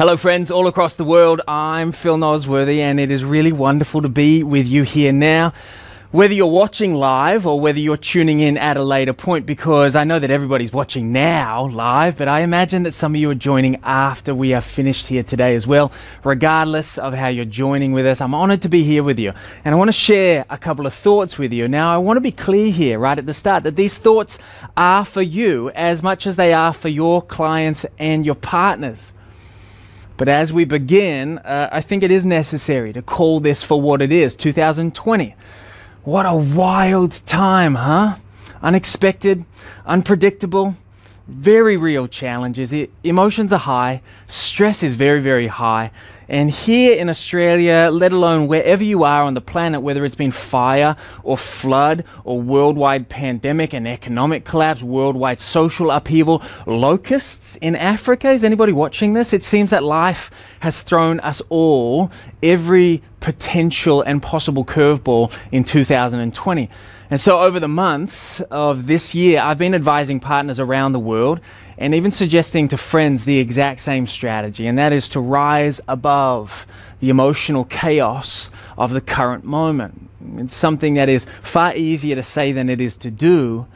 Hello, friends all across the world. I'm Phill Nosworthy, and it is really wonderful to be with you here now. Whether you're watching live or whether you're tuning in at a later point, because I know that everybody's watching now live, but I imagine that some of you are joining after we are finished here today as well. Regardless of how you're joining with us, I'm honored to be here with you. And I want to share a couple of thoughts with you. Now, I want to be clear here right at the start that these thoughts are for you as much as they are for your clients and your partners. But as we begin, uh, I think it is necessary to call this for what it is 2020. What a wild time, huh? Unexpected, unpredictable, very real challenges. The emotions are high, stress is very, very high. And here in Australia, let alone wherever you are on the planet, whether it's been fire or flood or worldwide pandemic and economic collapse, worldwide social upheaval, locusts in Africa, is anybody watching this? It seems that life has thrown us all every potential and possible curveball in 2020. And so, over the months of this year, I've been advising partners around the world and even suggesting to friends the exact same strategy, and that is to rise above the emotional chaos of the current moment. It's something that is far easier to say than it is to do,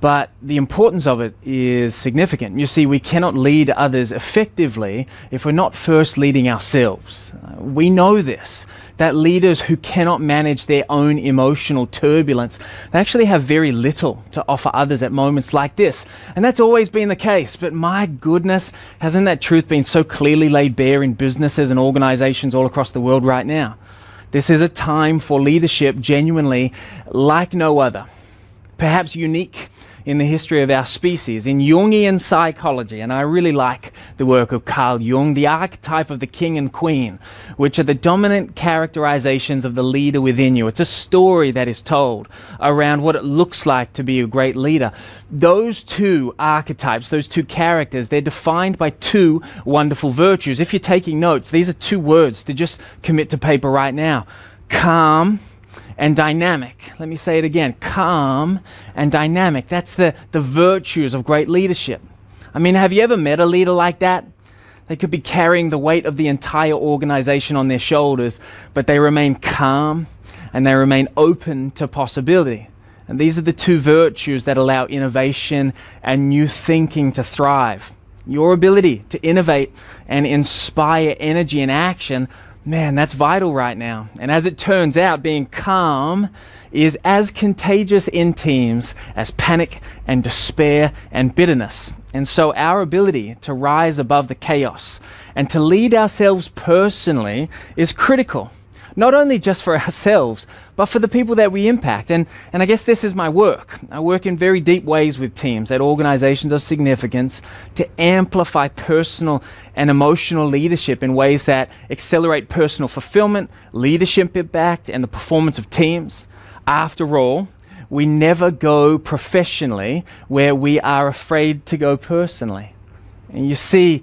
but the importance of it is significant. You see, we cannot lead others effectively if we're not first leading ourselves. Uh, we know this that leaders who cannot manage their own emotional turbulence, they actually have very little to offer others at moments like this. And that's always been the case. But my goodness, hasn't that truth been so clearly laid bare in businesses and organizations all across the world right now? This is a time for leadership genuinely like no other. Perhaps unique in the history of our species, in Jungian psychology. And I really like the work of Carl Jung, the archetype of the king and queen, which are the dominant characterizations of the leader within you. It's a story that is told around what it looks like to be a great leader. Those two archetypes, those two characters, they're defined by two wonderful virtues. If you're taking notes, these are two words to just commit to paper right now calm and dynamic. Let me say it again calm and dynamic. That's the, the virtues of great leadership. I mean, have you ever met a leader like that? They could be carrying the weight of the entire organization on their shoulders, but they remain calm and they remain open to possibility. And these are the two virtues that allow innovation and new thinking to thrive. Your ability to innovate and inspire energy and action Man, that's vital right now. And as it turns out, being calm is as contagious in teams as panic and despair and bitterness. And so, our ability to rise above the chaos and to lead ourselves personally is critical not only just for ourselves, but for the people that we impact. And, and I guess this is my work. I work in very deep ways with teams at organizations of significance to amplify personal and emotional leadership in ways that accelerate personal fulfillment, leadership impact, and the performance of teams. After all, we never go professionally where we are afraid to go personally. And you see,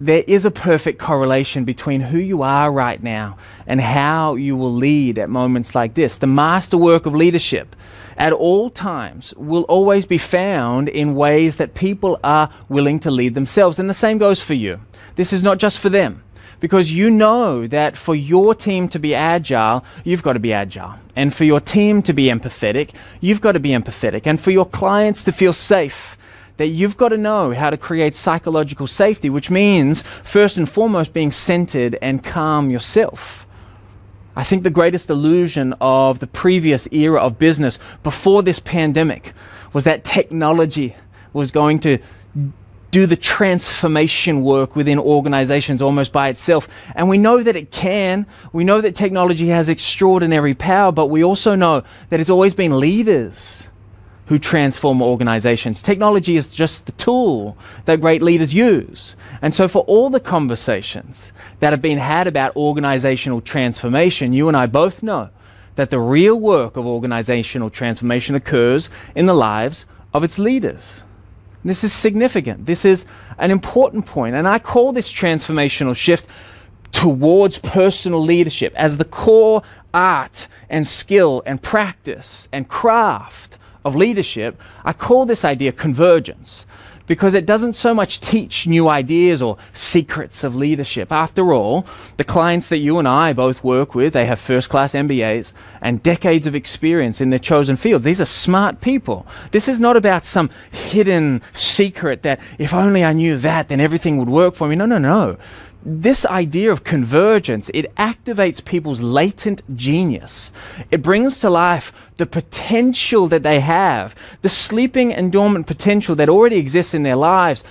there is a perfect correlation between who you are right now and how you will lead at moments like this. The masterwork of leadership at all times will always be found in ways that people are willing to lead themselves. And the same goes for you. This is not just for them. Because you know that for your team to be agile, you've got to be agile. And for your team to be empathetic, you've got to be empathetic. And for your clients to feel safe, that you've got to know how to create psychological safety, which means, first and foremost, being centered and calm yourself. I think the greatest illusion of the previous era of business before this pandemic was that technology was going to do the transformation work within organizations almost by itself. And we know that it can. We know that technology has extraordinary power, but we also know that it's always been leaders who transform organizations. Technology is just the tool that great leaders use. And so, for all the conversations that have been had about organizational transformation, you and I both know that the real work of organizational transformation occurs in the lives of its leaders. This is significant. This is an important point. And I call this transformational shift towards personal leadership as the core art and skill and practice and craft of leadership, I call this idea convergence. because it doesn't so much teach new ideas or secrets of leadership. After all, the clients that you and I both work with, they have first class MBAs and decades of experience in their chosen fields. These are smart people. This is not about some hidden secret that if only I knew that, then everything would work for me. No, no, no this idea of convergence, it activates people's latent genius. It brings to life the potential that they have, the sleeping and dormant potential that already exists in their lives.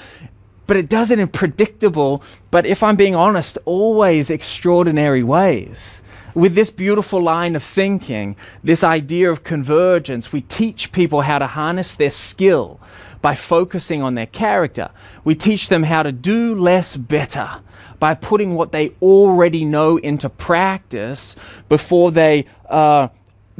But it does it in predictable, but if I'm being honest, always extraordinary ways. With this beautiful line of thinking, this idea of convergence, we teach people how to harness their skill by focusing on their character. We teach them how to do less better by putting what they already know into practice before they uh,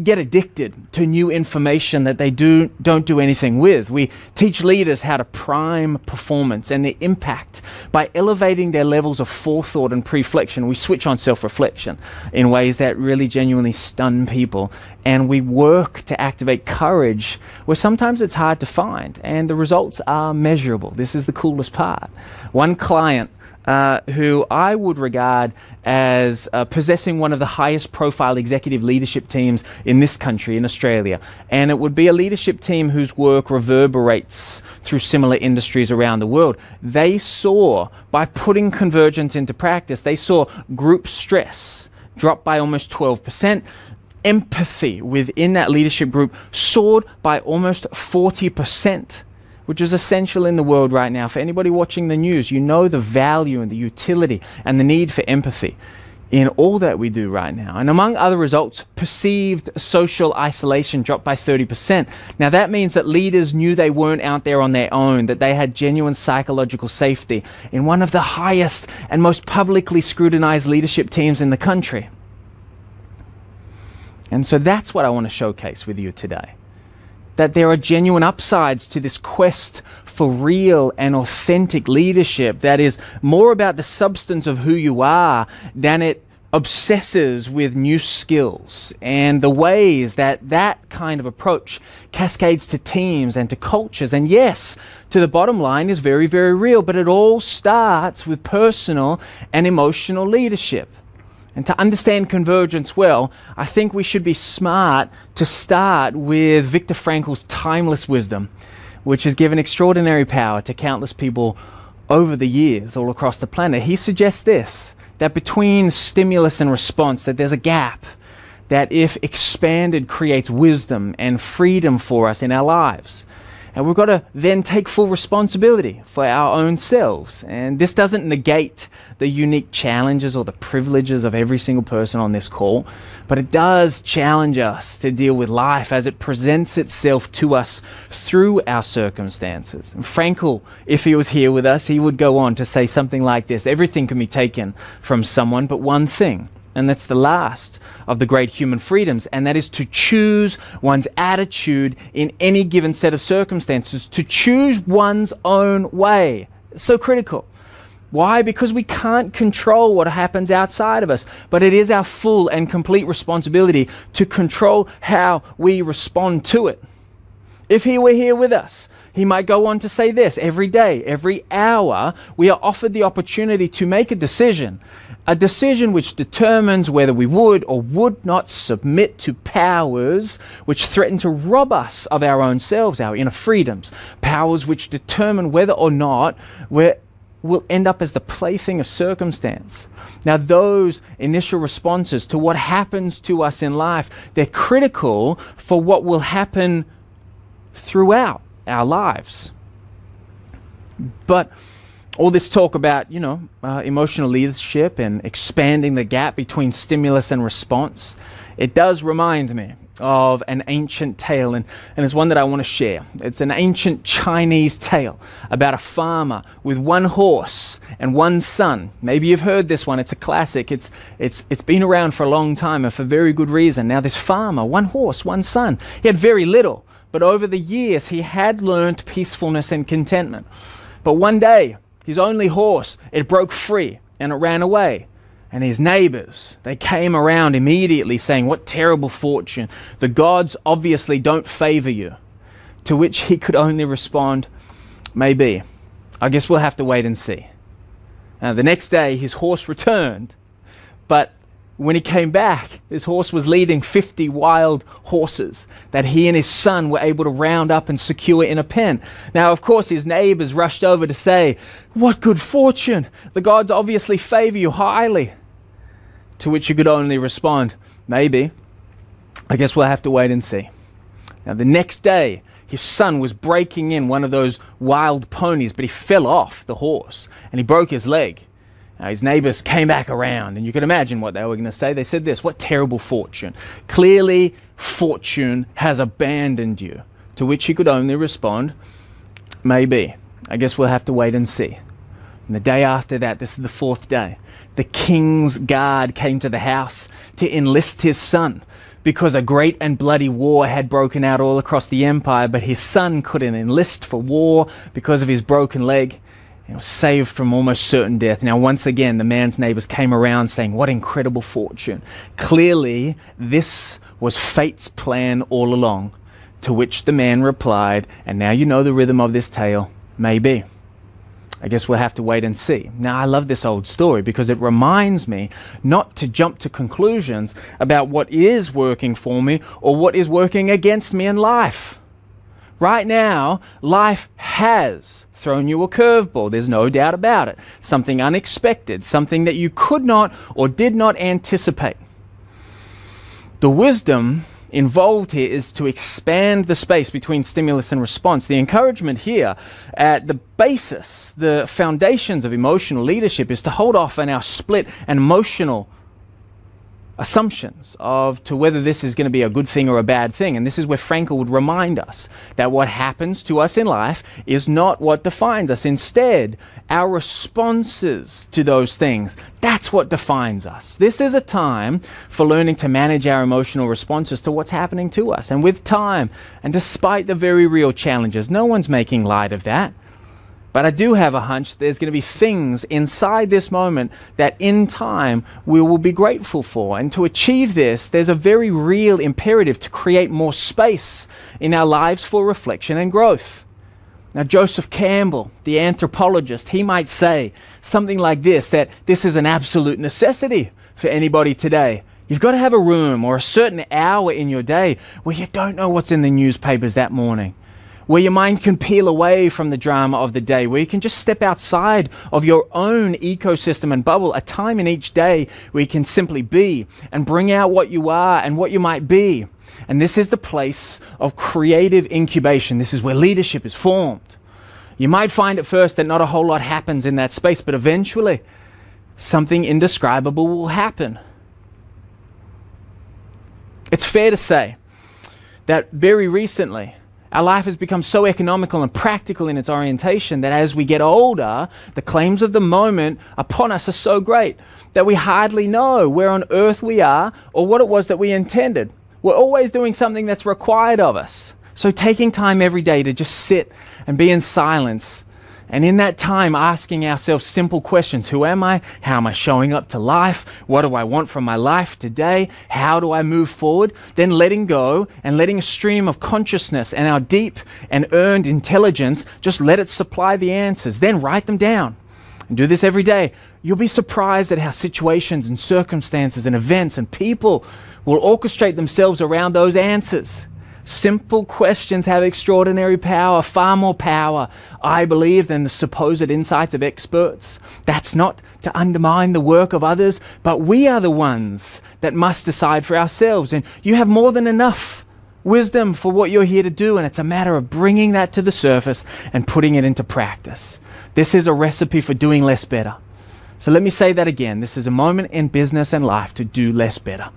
get addicted to new information that they do, don't do anything with. We teach leaders how to prime performance and the impact by elevating their levels of forethought and preflection. We switch on self reflection in ways that really genuinely stun people. And we work to activate courage where sometimes it's hard to find. And the results are measurable. This is the coolest part. One client uh, who I would regard as uh, possessing one of the highest profile executive leadership teams in this country, in Australia. And it would be a leadership team whose work reverberates through similar industries around the world. They saw, by putting convergence into practice, they saw group stress drop by almost 12%. Empathy within that leadership group soared by almost 40% which is essential in the world right now. For anybody watching the news, you know the value and the utility and the need for empathy in all that we do right now. And among other results, perceived social isolation dropped by 30%. Now, that means that leaders knew they weren't out there on their own, that they had genuine psychological safety in one of the highest and most publicly scrutinized leadership teams in the country. And so that's what I want to showcase with you today that there are genuine upsides to this quest for real and authentic leadership that is more about the substance of who you are than it obsesses with new skills and the ways that that kind of approach cascades to teams and to cultures. And yes, to the bottom line is very, very real, but it all starts with personal and emotional leadership. And to understand convergence well, I think we should be smart to start with Viktor Frankl's timeless wisdom, which has given extraordinary power to countless people over the years all across the planet. He suggests this that between stimulus and response that there's a gap that if expanded creates wisdom and freedom for us in our lives. And we've got to then take full responsibility for our own selves. And this doesn't negate the unique challenges or the privileges of every single person on this call, but it does challenge us to deal with life as it presents itself to us through our circumstances. And Frankl, if he was here with us, he would go on to say something like this Everything can be taken from someone but one thing and that's the last of the great human freedoms, and that is to choose one's attitude in any given set of circumstances, to choose one's own way. So critical. Why? Because we can't control what happens outside of us, but it is our full and complete responsibility to control how we respond to it. If He were here with us, he might go on to say this every day, every hour, we are offered the opportunity to make a decision a decision which determines whether we would or would not submit to powers which threaten to rob us of our own selves, our inner freedoms, powers which determine whether or not we will end up as the plaything of circumstance. Now, those initial responses to what happens to us in life, they're critical for what will happen throughout our lives. But all this talk about, you know, uh, emotional leadership and expanding the gap between stimulus and response, it does remind me of an ancient tale, and, and it's one that I want to share. It's an ancient Chinese tale about a farmer with one horse and one son. Maybe you've heard this one, it's a classic. It's, it's, it's been around for a long time and for very good reason. Now, this farmer, one horse, one son, he had very little, but over the years he had learned peacefulness and contentment. But one day, his only horse, it broke free and it ran away. And his neighbors, they came around immediately saying, What terrible fortune! The gods obviously don't favor you. To which he could only respond, Maybe. I guess we'll have to wait and see. Now, the next day, his horse returned, but when he came back, his horse was leading 50 wild horses that he and his son were able to round up and secure in a pen. Now, of course, his neighbors rushed over to say, What good fortune! The gods obviously favor you highly. To which he could only respond, Maybe. I guess we'll have to wait and see. Now, the next day, his son was breaking in one of those wild ponies, but he fell off the horse and he broke his leg. Now, his neighbors came back around, and you can imagine what they were going to say. They said this What terrible fortune! Clearly, fortune has abandoned you. To which he could only respond, Maybe. I guess we'll have to wait and see. And the day after that, this is the fourth day, the king's guard came to the house to enlist his son because a great and bloody war had broken out all across the empire, but his son couldn't enlist for war because of his broken leg and was saved from almost certain death. Now, once again, the man's neighbors came around saying, What incredible fortune. Clearly, this was fate's plan all along. To which the man replied, And now you know the rhythm of this tale. Maybe. I guess we'll have to wait and see. Now, I love this old story because it reminds me not to jump to conclusions about what is working for me or what is working against me in life. Right now, life has thrown you a curveball. There's no doubt about it. Something unexpected, something that you could not or did not anticipate. The wisdom involved here is to expand the space between stimulus and response. The encouragement here at the basis, the foundations of emotional leadership is to hold off on our split and emotional assumptions of to whether this is going to be a good thing or a bad thing. And this is where Frankl would remind us that what happens to us in life is not what defines us. Instead, our responses to those things, that's what defines us. This is a time for learning to manage our emotional responses to what's happening to us. And with time, and despite the very real challenges, no one's making light of that. But I do have a hunch there's going to be things inside this moment that in time we will be grateful for. And to achieve this, there's a very real imperative to create more space in our lives for reflection and growth. Now, Joseph Campbell, the anthropologist, he might say something like this that this is an absolute necessity for anybody today. You've got to have a room or a certain hour in your day where you don't know what's in the newspapers that morning where your mind can peel away from the drama of the day, where you can just step outside of your own ecosystem and bubble, a time in each day where you can simply be and bring out what you are and what you might be. And this is the place of creative incubation. This is where leadership is formed. You might find at first that not a whole lot happens in that space, but eventually something indescribable will happen. It's fair to say that very recently, our life has become so economical and practical in its orientation that as we get older, the claims of the moment upon us are so great that we hardly know where on earth we are or what it was that we intended. We're always doing something that's required of us. So, taking time every day to just sit and be in silence and in that time, asking ourselves simple questions Who am I? How am I showing up to life? What do I want from my life today? How do I move forward? Then letting go and letting a stream of consciousness and our deep and earned intelligence just let it supply the answers. Then write them down. And do this every day. You'll be surprised at how situations and circumstances and events and people will orchestrate themselves around those answers. Simple questions have extraordinary power, far more power, I believe, than the supposed insights of experts. That's not to undermine the work of others, but we are the ones that must decide for ourselves. And you have more than enough wisdom for what you're here to do, and it's a matter of bringing that to the surface and putting it into practice. This is a recipe for doing less better. So let me say that again. This is a moment in business and life to do less better.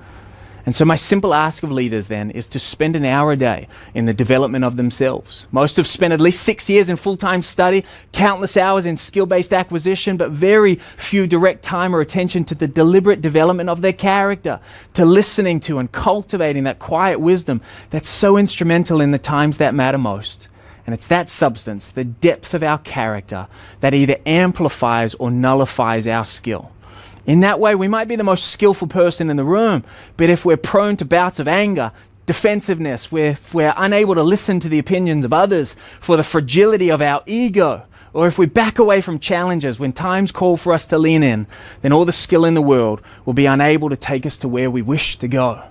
And so, my simple ask of leaders then is to spend an hour a day in the development of themselves. Most have spent at least six years in full time study, countless hours in skill based acquisition, but very few direct time or attention to the deliberate development of their character, to listening to and cultivating that quiet wisdom that's so instrumental in the times that matter most. And it's that substance, the depth of our character, that either amplifies or nullifies our skill. In that way, we might be the most skillful person in the room, but if we're prone to bouts of anger, defensiveness, if we're unable to listen to the opinions of others, for the fragility of our ego, or if we back away from challenges when times call for us to lean in, then all the skill in the world will be unable to take us to where we wish to go.